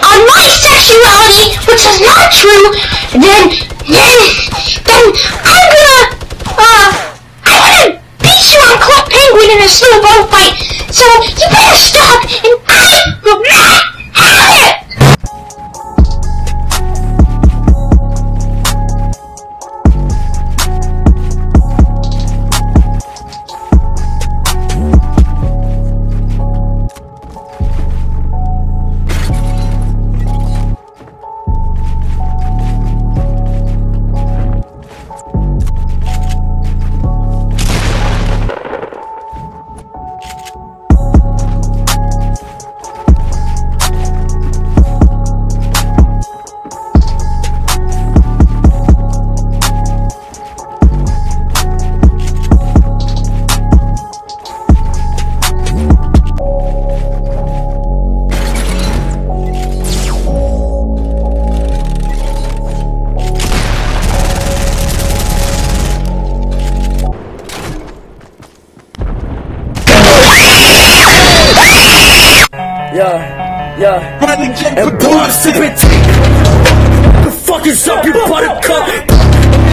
on my sexuality, which is not true, then, then Yeah. And boom, sip and take. The fuck is up, you buttercup?